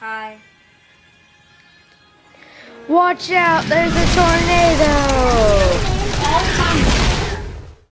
Hi. Watch out, there's a tornado!